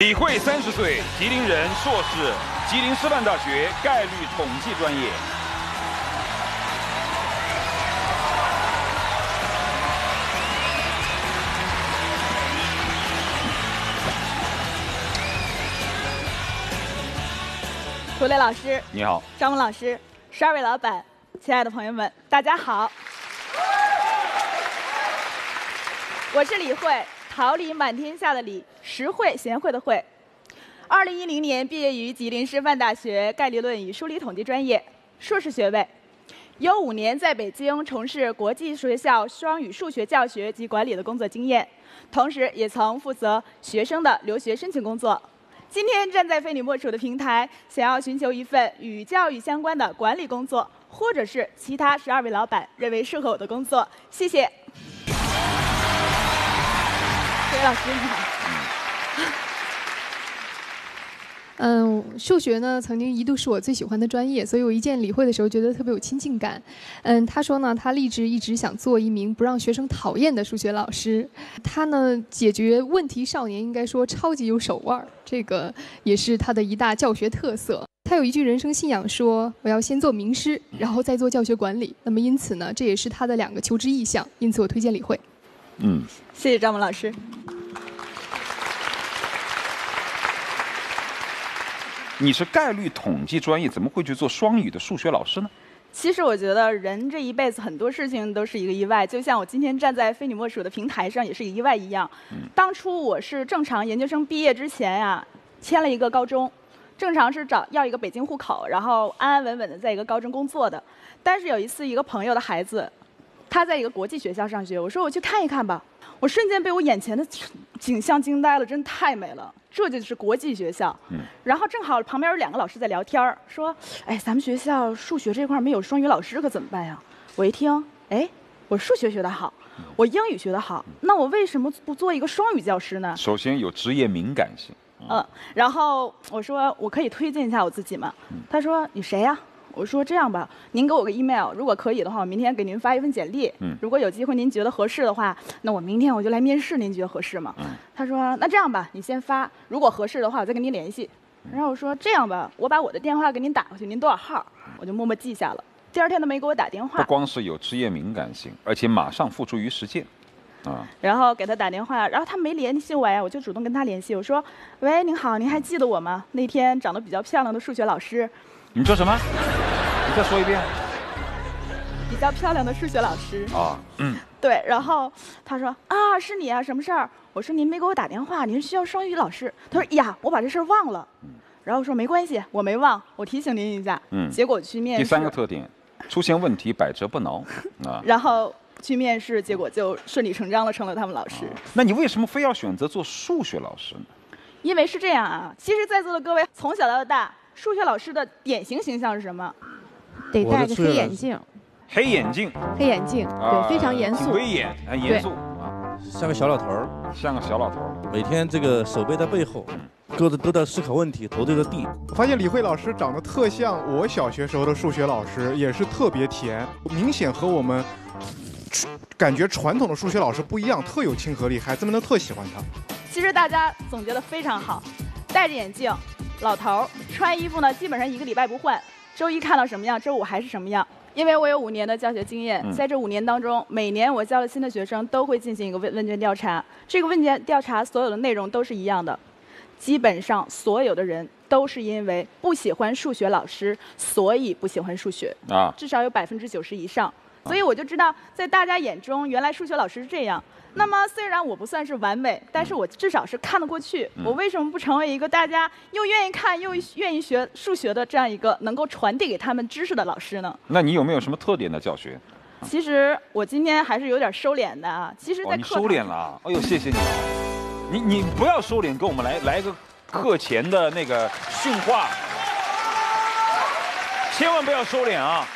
李慧三十岁，吉林人，硕士，吉林师范大学概率统计专业。涂磊老师，你好，张萌老师，十二位老板，亲爱的朋友们，大家好。我是李慧，桃李满天下的李，实惠贤惠的惠。二零一零年毕业于吉林师范大学概率论与数理统计专业，硕士学位。有五年在北京从事国际学校双语数学教学及管理的工作经验，同时也曾负责学生的留学申请工作。今天站在非你莫属的平台，想要寻求一份与教育相关的管理工作，或者是其他十二位老板认为适合我的工作。谢谢。老师，你好。嗯，数学呢曾经一度是我最喜欢的专业，所以我一见李慧的时候觉得特别有亲近感。嗯，他说呢，他立志一直想做一名不让学生讨厌的数学老师。他呢，解决问题少年应该说超级有手腕儿，这个也是他的一大教学特色。他有一句人生信仰说：“我要先做名师，然后再做教学管理。”那么因此呢，这也是他的两个求知意向。因此我推荐李慧。嗯，谢谢张萌老师。你是概率统计专业，怎么会去做双语的数学老师呢？其实我觉得人这一辈子很多事情都是一个意外，就像我今天站在非你莫属的平台上也是一个意外一样。当初我是正常研究生毕业之前呀，签了一个高中，正常是找要一个北京户口，然后安安稳稳的在一个高中工作的。但是有一次一个朋友的孩子，他在一个国际学校上学，我说我去看一看吧。我瞬间被我眼前的景象惊呆了，真太美了，这就是国际学校。然后正好旁边有两个老师在聊天说：“哎，咱们学校数学这块没有双语老师，可怎么办呀？”我一听，哎，我数学学得好，我英语学得好，那我为什么不做一个双语教师呢？首先有职业敏感性。嗯，然后我说我可以推荐一下我自己吗？他说你谁呀？我说这样吧，您给我个 email，如果可以的话，我明天给您发一份简历。嗯，如果有机会您觉得合适的话，那我明天我就来面试，您觉得合适吗？嗯，他说那这样吧，你先发，如果合适的话，我再跟您联系。然后我说这样吧，我把我的电话给您打过去，您多少号？我就默默记下了。第二天都没给我打电话。不光是有职业敏感性，而且马上付诸于实践，啊。然后给他打电话，然后他没联系我呀，我就主动跟他联系，我说喂，您好，您还记得我吗？那天长得比较漂亮的数学老师。你说什么？你再说一遍。比较漂亮的数学老师。啊，嗯。对，然后他说啊，是你啊，什么事儿？我说您没给我打电话，您需要双语老师。他说呀，我把这事儿忘了。嗯。然后说没关系，我没忘，我提醒您一下。嗯。结果去面试。第三个特点，出现问题百折不挠。啊。然后去面试，结果就顺理成章的成了他们老师。那你为什么非要选择做数学老师呢？因为是这样啊，其实，在座的各位从小到大。数学老师的典型形象是什么？得戴个黑眼镜。黑眼镜。黑眼镜，对，非常严肃。威严，啊严肃啊，像个小老头儿，像个小老头儿。每天这个手背在背后，搁着都在思考问题，头对着地。我发现李慧老师长得特像我小学时候的数学老师，也是特别甜，明显和我们感觉传统的数学老师不一样，特有亲和力，孩子们都特喜欢他。其实大家总结的非常好，戴着眼镜。老头儿穿衣服呢，基本上一个礼拜不换，周一看到什么样，周五还是什么样。因为我有五年的教学经验，在这五年当中，每年我教了新的学生，都会进行一个问问卷调查。这个问卷调查所有的内容都是一样的，基本上所有的人都是因为不喜欢数学老师，所以不喜欢数学啊，至少有百分之九十以上。所以我就知道，在大家眼中，原来数学老师是这样。那么虽然我不算是完美，但是我至少是看得过去。我为什么不成为一个大家又愿意看又愿意学数学的这样一个能够传递给他们知识的老师呢？那你有没有什么特点的教学？其实我今天还是有点收敛的啊。其实，在课收敛了啊。哎呦，谢谢你啊！你你不要收敛，跟我们来来个课前的那个训话，千万不要收敛啊！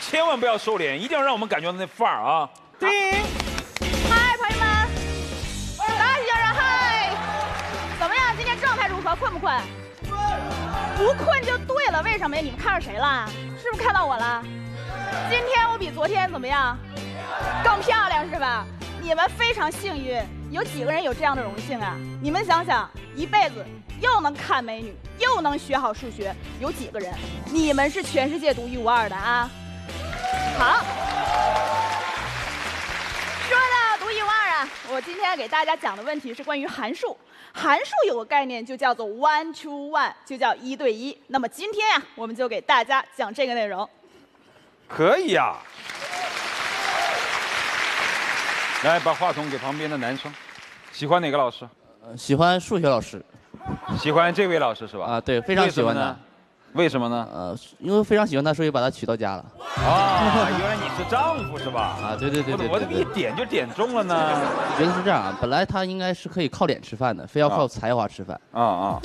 千万不要收敛，一定要让我们感觉到那范儿啊！停。困不困？就对了。为什么呀？你们看上谁了？是不是看到我了？今天我比昨天怎么样？更漂亮是吧？你们非常幸运，有几个人有这样的荣幸啊？你们想想，一辈子又能看美女，又能学好数学，有几个人？你们是全世界独一无二的啊！好，我今天给大家讲的问题是关于函数。函数有个概念就叫做 one to one，就叫一对一。那么今天呀，我们就给大家讲这个内容。可以呀、来，把话筒给旁边的男生。喜欢哪个老师？呃喜欢数学老师喜欢这位老师是吧？啊，对，非常喜欢他为什么呢。。呃，因为非常喜欢他，所以把他娶到家了。啊，原来你是丈夫是吧？啊，对对对对我怎么一点就点中了呢？我觉得是这样啊。本来他应该是可以靠脸吃饭的，非要靠才华吃饭。啊啊，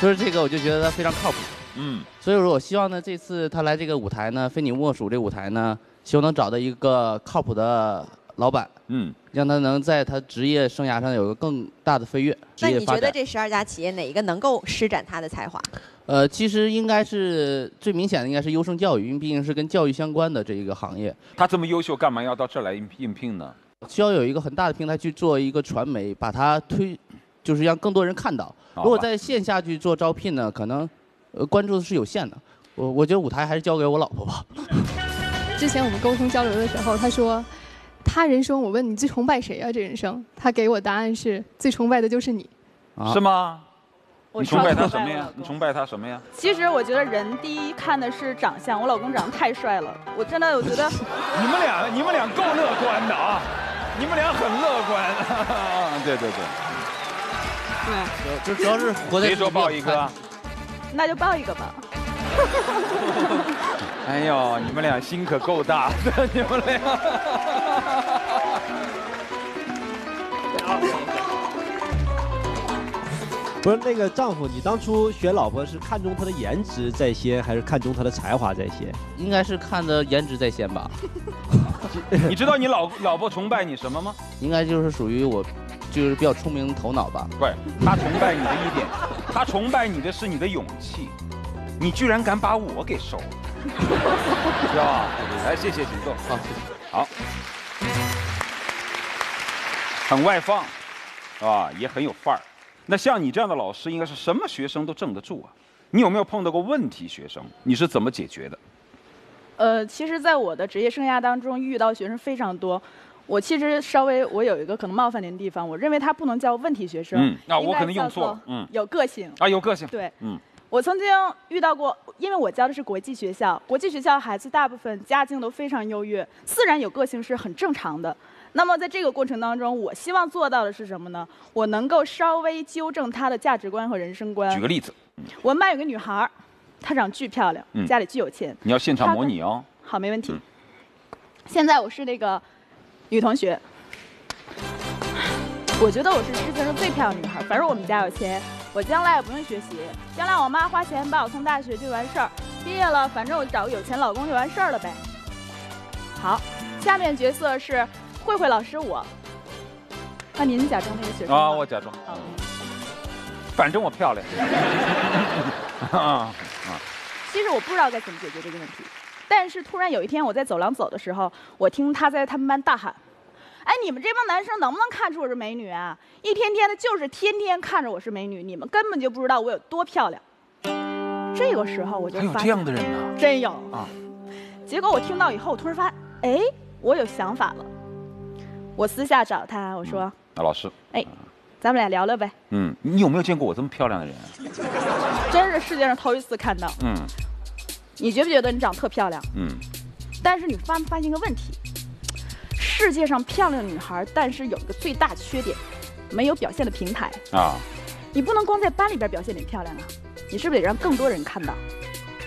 就是这个我就觉得他非常靠谱。嗯，所以说我希望呢，这次他来这个舞台呢，非你莫属这舞台呢，希望能找到一个靠谱的老板，嗯，让他能在他职业生涯上有个更大的飞跃，那你觉得。这十二家企业哪一个能够施展他的才华？呃，其实应该是最明显的应该是优胜教育，因为毕竟是跟教育相关的这一个行业，他这么优秀，干嘛要到这儿来应应聘呢？需要有一个很大的平台去做一个传媒，把它推，就是让更多人看到。如果在线下去做招聘呢，可能呃关注的是有限的。我我觉得舞台还是交给我老婆吧。之前我们沟通交流的时候，他说，他人生我问你最崇拜谁啊？这人生，他给我答案是最崇拜的就是你。啊是吗？我你崇拜他什么呀你崇拜他什么呀？其实我觉得人第一看的是长相，我老公长得太帅了，我真的我觉得 你们俩，你们俩够乐观的啊！你们俩很乐观，对 对对。对，就主要是活在谁说抱一个？那就抱一个吧。哎呦，你们俩心可够大的，你们俩。不是那个丈夫，你当初选老婆是看中她的颜值在先，还是看中她的才华在先？应该是看的颜值在先吧，你知道你老老婆崇拜你什么吗？应该就是属于我，就是比较聪明头脑吧。不是，她崇拜你的一点，她崇拜你的是你的勇气，你居然敢把我给收了，知道吧？来，谢谢，请坐。好，谢谢。好，很外放，啊，也很有范儿。那像你这样的老师，应该是什么学生都镇得住啊？你有没有碰到过问题学生？你是怎么解决的？呃，其实，在我的职业生涯当中，遇到学生非常多。我其实稍微我有一个可能冒犯您的地方，我认为他不能叫问题学生，嗯啊我可能用错了嗯有个性。啊，有个性。对，嗯，我曾经遇到过，因为我教的是国际学校，国际学校孩子大部分家境都非常优越，自然有个性是很正常的。那么在这个过程当中，我希望做到的是什么呢？我能够稍微纠正他的价值观和人生观。举个例子，我们班有个女孩儿，她长巨漂亮，嗯家里巨有钱。你要现场模拟哦。好，没问题。嗯现在我是那个女同学，我觉得我是世界上最漂亮的女孩。反正我们家有钱，我将来也不用学习，将来我妈花钱把我送大学就完事儿，毕业了反正我找个有钱老公就完事儿了呗。好，下面角色是慧慧老师我，那您假装那个学生啊，吗我假装，好反正我漂亮。啊，其实我不知道该怎么解决这个问题，但是突然有一天我在走廊走的时候，我听他在他们班大喊：“哎，你们这帮男生能不能看出我是美女啊？一天天的就是天天看着我是美女，你们根本就不知道我有多漂亮。”这个时候我就发现还有这样的人呢？真有啊！结果我听到以后，我突然发现，哎，我有想法了。我私下找他，我说那老师，：“哎，咱们俩聊聊呗。嗯，你有没有见过我这么漂亮的人？” 真是世界上头一次看到。嗯你觉不觉得你长得特漂亮？嗯，但是你发没发现一个问题？世界上漂亮女孩，但是有一个最大缺点，没有表现的平台。啊，你不能光在班里边表现你漂亮啊，你是不是得让更多人看到？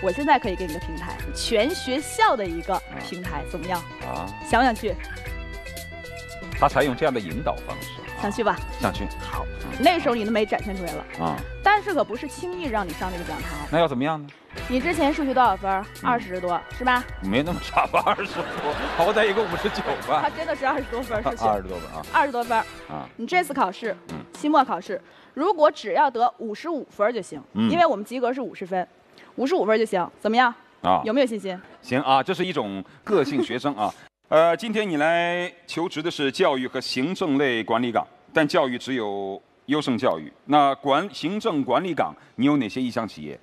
我现在可以给你个平台，全学校的一个平台，怎么样？啊，想不想去？他采用这样的引导方式。想去吧？想去好，那时候你的美展现出来了，啊？但是可不是轻易让你上这个讲台。那要怎么样呢？你之前数学多少分？二十多是吧？没那么差吧，二十多，好歹一个五十九吧。他真的是二十多分，数学 二十多分啊二十多分。啊！你这次考试嗯，期末考试，如果只要得五十五分就行，嗯因为我们及格是五十分，五十五分就行，怎么样？啊，有没有信心？行啊，这是一种个性学生啊。呃，今天你来求职的是教育和行政类管理岗，但教育只有优胜教育。那管行政管理岗，你有哪些意向企业？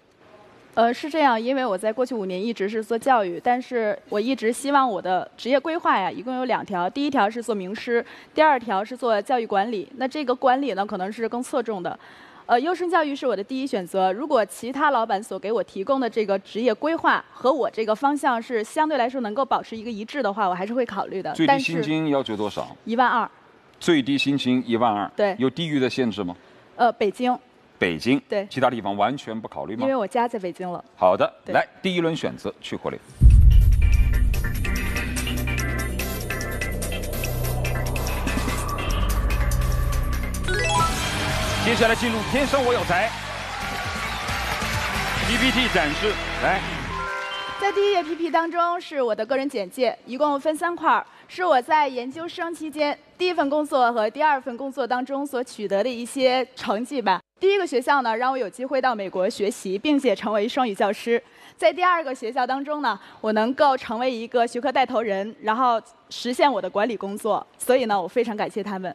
呃，是这样，因为我在过去五年一直是做教育，但是我一直希望我的职业规划呀，一共有两条，第一条是做名师，第二条是做教育管理。那这个管理呢，可能是更侧重的。呃，优生教育是我的第一选择。如果其他老板所给我提供的这个职业规划和我这个方向是相对来说能够保持一个一致的话，我还是会考虑的。最低薪金要求多少？一万二。最低薪金一万二。对。有地域的限制吗？呃，北京。北京对，其他地方完全不考虑吗？因为我家在北京了。好的，来第一轮选择去火力。接下来进入天生我有才 PPT 展示，来，在第一页 PPT 当中是我的个人简介，一共分三块，是我在研究生期间第一份工作和第二份工作当中所取得的一些成绩吧。第一个学校呢，让我有机会到美国学习，并且成为双语教师。在第二个学校当中呢，我能够成为一个学科带头人，然后实现我的管理工作。所以呢，我非常感谢他们。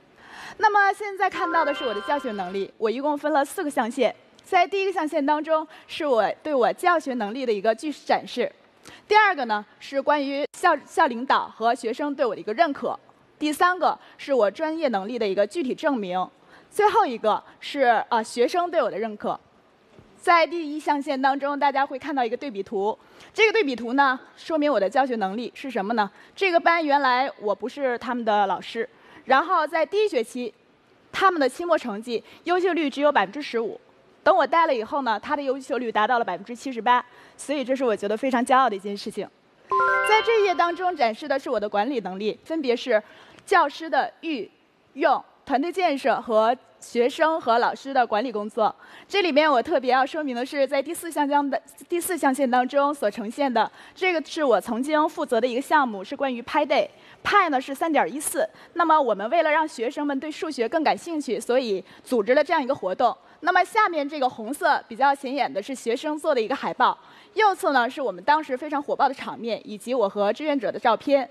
那么现在看到的是我的教学能力，我一共分了四个象限。在第一个象限当中，是我对我教学能力的一个具体展示。第二个呢，是关于校校领导和学生对我的一个认可。第三个是我专业能力的一个具体证明。最后一个是啊，学生对我的认可。在第一象限当中，大家会看到一个对比图。这个对比图呢，说明我的教学能力是什么呢？这个班原来我不是他们的老师，然后在第一学期，他们的期末成绩优秀率只有百分之十五。等我带了以后呢，他的优秀率达到了百分之七十八。所以这是我觉得非常骄傲的一件事情。在这一页当中展示的是我的管理能力，分别是教师的御用。团队建设和学生和老师的管理工作，这里面我特别要说明的是，在第四象限的第四象限当中所呈现的，这个是我曾经负责的一个项目，是关于派 day，派呢是三点一四。那么我们为了让学生们对数学更感兴趣，所以组织了这样一个活动。那么下面这个红色比较显眼的是学生做的一个海报，右侧呢是我们当时非常火爆的场面以及我和志愿者的照片。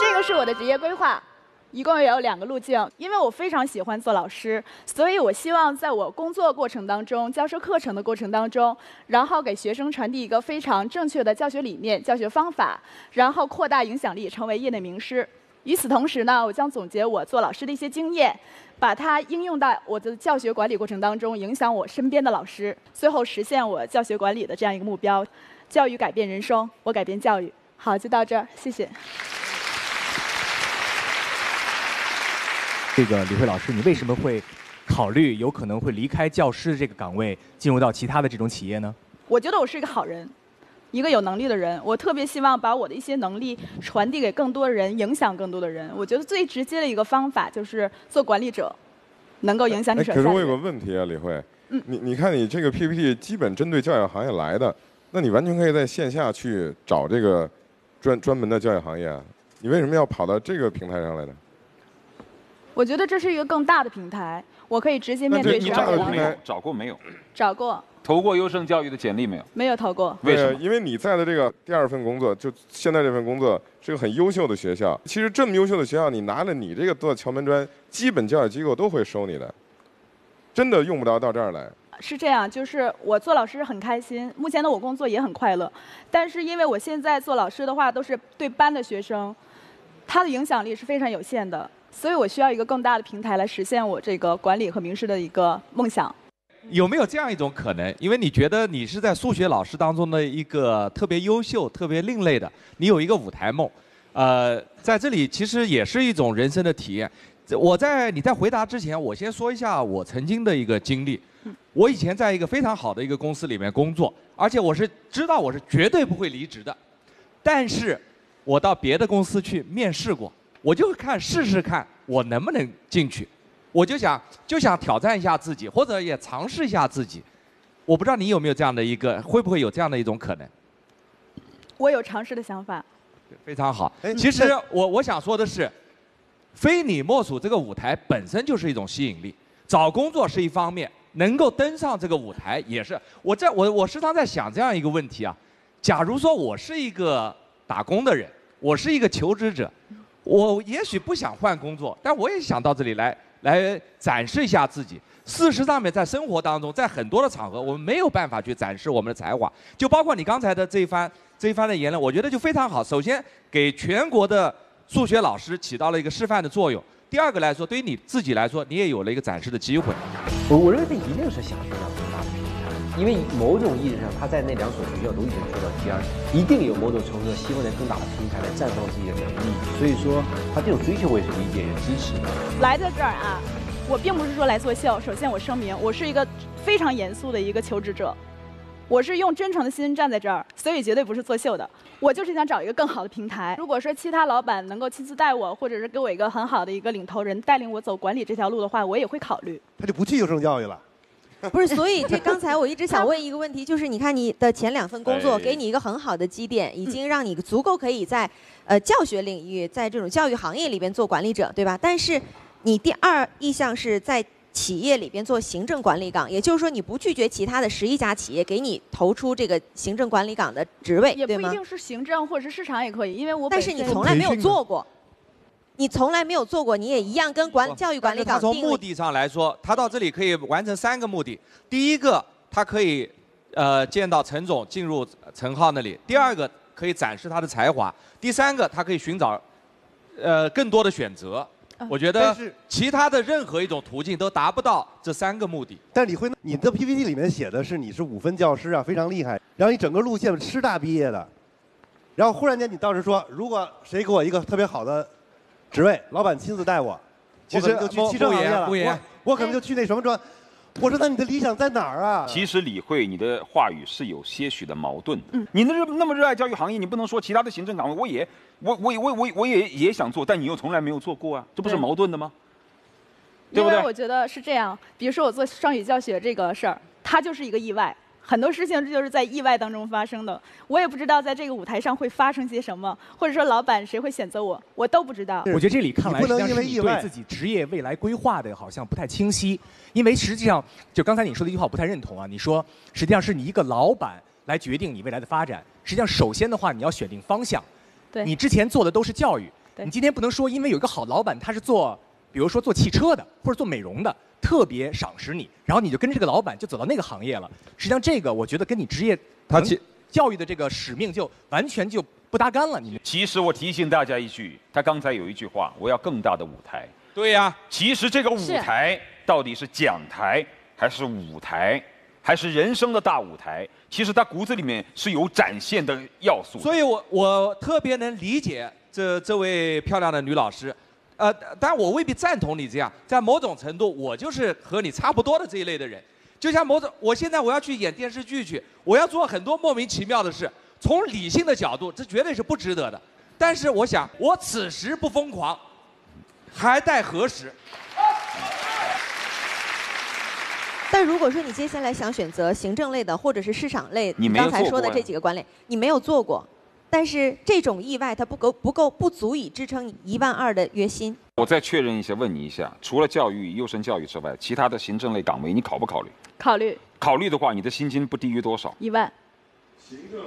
这个是我的职业规划。一共有两个路径，因为我非常喜欢做老师，所以我希望在我工作过程当中、教授课程的过程当中，然后给学生传递一个非常正确的教学理念、教学方法，然后扩大影响力，成为业内名师。与此同时呢，我将总结我做老师的一些经验，把它应用到我的教学管理过程当中，影响我身边的老师，最后实现我教学管理的这样一个目标。教育改变人生，我改变教育。好，就到这儿，谢谢。这个李慧老师，你为什么会考虑有可能会离开教师这个岗位，进入到其他的这种企业呢？我觉得我是一个好人，一个有能力的人。我特别希望把我的一些能力传递给更多的人，影响更多的人。我觉得最直接的一个方法就是做管理者，能够影响你。可是我有个问题啊，李慧，嗯，你你看你这个 PPT 基本针对教育行业来的，那你完全可以在线下去找这个专专门的教育行业啊，你为什么要跑到这个平台上来呢？我觉得这是一个更大的平台，我可以直接面对学生。没有找过没有？找过。投过优胜教育的简历没有？没有投过。为什么？因为你在的这个第二份工作，就现在这份工作是个很优秀的学校。其实这么优秀的学校，你拿了你这个做敲门砖，基本教育机构都会收你的，真的用不着到这儿来。是这样，就是我做老师很开心，目前的我工作也很快乐，但是因为我现在做老师的话，都是对班的学生，他的影响力是非常有限的。所以我需要一个更大的平台来实现我这个管理和名师的一个梦想。有没有这样一种可能？因为你觉得你是在数学老师当中的一个特别优秀、特别另类的，你有一个舞台梦。呃，在这里其实也是一种人生的体验。我在你在回答之前，我先说一下我曾经的一个经历。我以前在一个非常好的一个公司里面工作，而且我是知道我是绝对不会离职的。但是，我到别的公司去面试过。我就看试试看我能不能进去，我就想就想挑战一下自己，或者也尝试一下自己。我不知道你有没有这样的一个，会不会有这样的一种可能？我有尝试的想法。非常好。其实我我想说的是，非你莫属这个舞台本身就是一种吸引力。找工作是一方面，能够登上这个舞台也是。我在我我时常在想这样一个问题啊：假如说我是一个打工的人，我是一个求职者。我也许不想换工作，但我也想到这里来来展示一下自己。事实上面，在生活当中，在很多的场合，我们没有办法去展示我们的才华。就包括你刚才的这一番这一番的言论，我觉得就非常好。首先，给全国的数学老师起到了一个示范的作用。第二个来说，对于你自己来说，你也有了一个展示的机会。我我认为这一定是想寻找更大的，因为某种意义上，他在那两所学校都已经做到第二，一定有某种程度上希望在更大的平台来绽放自己的能力。所以说，他这种追求我也是理解也支持的。来到这儿啊，我并不是说来作秀。首先，我声明，我是一个非常严肃的一个求职者，我是用真诚的心站在这儿，所以绝对不是作秀的。我就是想找一个更好的平台。如果说其他老板能够亲自带我，或者是给我一个很好的一个领头人带领我走管理这条路的话，我也会考虑。他就不去优胜教育了。不是，所以这刚才我一直想问一个问题，就是你看你的前两份工作哎给你一个很好的积淀，已经让你足够可以在呃教学领域，在这种教育行业里边做管理者，对吧？但是你第二意向是在企业里边做行政管理岗，也就是说你不拒绝其他的十一家企业给你投出这个行政管理岗的职位，也不对吗？一定是行政或者是市场也可以，因为我但是你从来没有做过，你从来没有做过，你也一样跟管教育管理岗定位。从目的上来说，他到这里可以完成三个目的。第一个，他可以呃见到陈总进入陈浩那里；第二个，可以展示他的才华；第三个，他可以寻找呃更多的选择。我觉得但是其他的任何一种途径都达不到这三个目的。但李辉，你的 PPT 里面写的是你是五分教师啊，非常厉害。然后你整个路线师大毕业的，然后忽然间你当时说，如果谁给我一个特别好的职位，老板亲自带我，其实我可能就去不汽车行业了，我我可能就去那什么专。我说那你的理想在哪儿啊？其实李慧，你的话语是有些许的矛盾的。你那那么热爱教育行业，你不能说其他的行政岗位我也我我我我我也也想做，但你又从来没有做过啊，这不是矛盾的吗？对因为不对我觉得是这样，比如说我做双语教学这个事儿，它就是一个意外。很多事情这就是在意外当中发生的，我也不知道在这个舞台上会发生些什么，或者说老板谁会选择我，我都不知道。我觉得这里看来你不能实际上是你因为意外。对自己职业未来规划的好像不太清晰，因为实际上就刚才你说的一句话我不太认同啊，你说实际上是你一个老板来决定你未来的发展，实际上首先的话你要选定方向，对。你之前做的都是教育，对。你今天不能说因为有一个好老板他是做，比如说做汽车的或者做美容的，特别赏识你，然后你就跟着这个老板就走到那个行业了，实际上这个我觉得跟你职业他其教育的这个使命就完全就不搭干了，你其实我提醒大家一句，他刚才有一句话，我要更大的舞台。对呀、其实这个舞台到底是讲台还是舞台，还是人生的大舞台？其实他骨子里面是有展现的要素的。所以我我特别能理解这这位漂亮的女老师，呃，但我未必赞同你这样，在某种程度，我就是和你差不多的这一类的人。就像某种，我现在我要去演电视剧去，我要做很多莫名其妙的事。从理性的角度，这绝对是不值得的。但是我想，我此时不疯狂，还待何时？但如果说你接下来想选择行政类的或者是市场类，你刚才说的这几个管理，你没有做过，但是这种意外它不够不够不足以支撑你一万二的月薪。我再确认一下，问你一下，除了教育、优生教育之外，其他的行政类岗位你考不考虑？考虑考虑的话，你的薪金不低于多少？一万，行政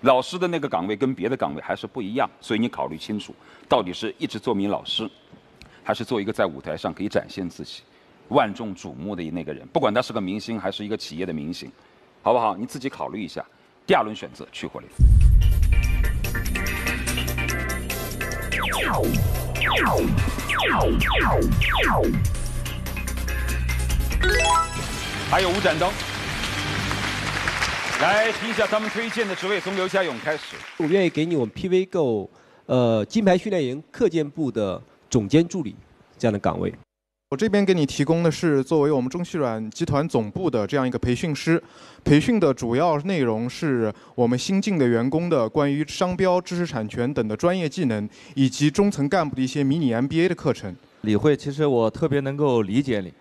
老师的那个岗位跟别的岗位还是不一样，所以你考虑清楚，到底是一直做名老师，还是做一个在舞台上可以展现自己、万众瞩目的那个人？不管他是个明星还是一个企业的明星，好不好？你自己考虑一下。第二轮选择去火力。还有五盏灯。来听一下他们推荐的职位，从刘家勇开始。我愿意给你我们 PV Go 呃金牌训练营课件部的总监助理这样的岗位。我这边给你提供的是作为我们中细软集团总部的这样一个培训师，培训的主要内容是我们新进的员工的关于商标、知识产权等的专业技能，以及中层干部的一些迷你 MBA 的课程。李慧，其实我特别能够理解你，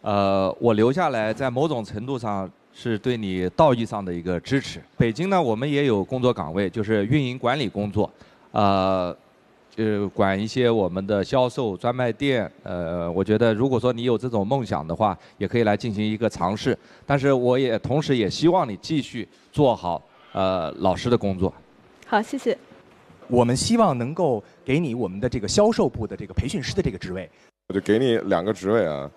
呃，我留下来在某种程度上是对你道义上的一个支持。北京呢，我们也有工作岗位，就是运营管理工作，呃，呃，管一些我们的销售专卖店。呃，我觉得如果说你有这种梦想的话，也可以来进行一个尝试。但是我也同时也希望你继续做好呃老师的工作。好，谢谢。我们希望能够给你我们的这个销售部的这个培训师的这个职位。我就给你两个职位啊，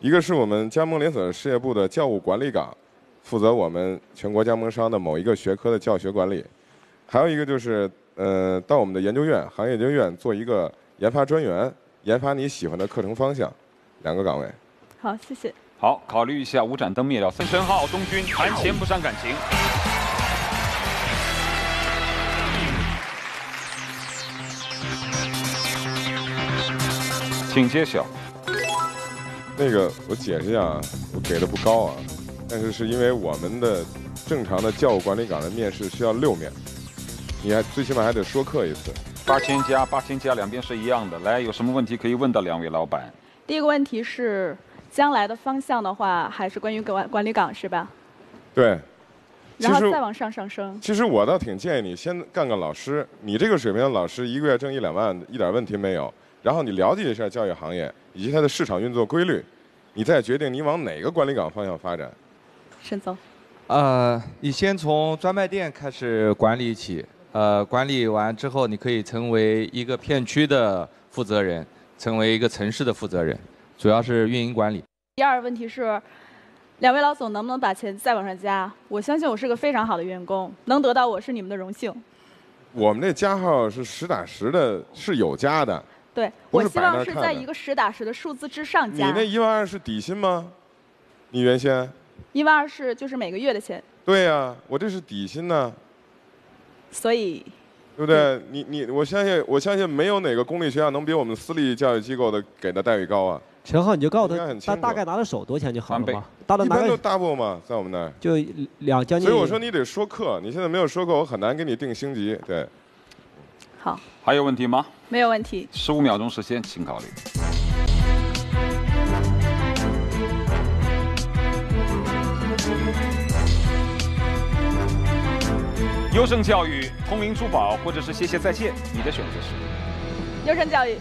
一个是我们加盟连锁事业部的教务管理岗，负责我们全国加盟商的某一个学科的教学管理；还有一个就是呃，到我们的研究院、行业研究院做一个研发专员，研发你喜欢的课程方向，两个岗位。好，谢谢。好，考虑一下，五盏灯灭掉。孙，申浩东军，谈钱不伤感情。请揭晓。那个，我解释一下啊，我给的不高啊，但是是因为我们的正常的教务管理岗的面试需要六面，你还最起码还得说客一次。八千加，八千加，两边是一样的。来，有什么问题可以问到两位老板？第一个问题是，将来的方向的话，还是关于管管理岗是吧？对。然后再往上上升。其实我倒挺建议你先干个老师，你这个水平的老师，一个月挣一两万，一点问题没有。然后你了解一下教育行业以及它的市场运作规律，你再决定你往哪个管理岗方向发展。沈总，呃，你先从专卖店开始管理起，呃，管理完之后，你可以成为一个片区的负责人，成为一个城市的负责人，主要是运营管理。第二个问题是，两位老总能不能把钱再往上加？我相信我是个非常好的员工，能得到我是你们的荣幸。我们那加号是实打实的，是有加的。对，我希望是在一个实打实的数字之上加。你那一万二是底薪吗？你原先？一万二是就是每个月的钱。对呀，我这是底薪呢。所以。对不对？你你，我相信我相信没有哪个公立学校能比我们私立教育机构的给的待遇高啊。陈浩，你就告诉他，他大概拿到手多少钱就好了嘛。一般就 double 嘛，在我们那儿。就两将近。所以我说你得说课，你现在没有说课，我很难给你定星级。对。好。还有问题吗？没有问题。十五秒钟时间，请考虑。优胜教育、通灵珠宝，或者是谢谢再见，你的选择是？优胜教育。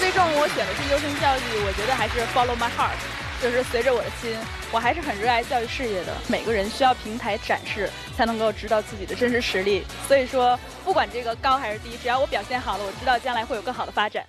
最终我选的是优胜教育，我觉得还是 follow my heart，就是随着我的心。我还是很热爱教育事业的。每个人需要平台展示，才能够知道自己的真实实力。所以说，不管这个高还是低，只要我表现好了，我知道将来会有更好的发展。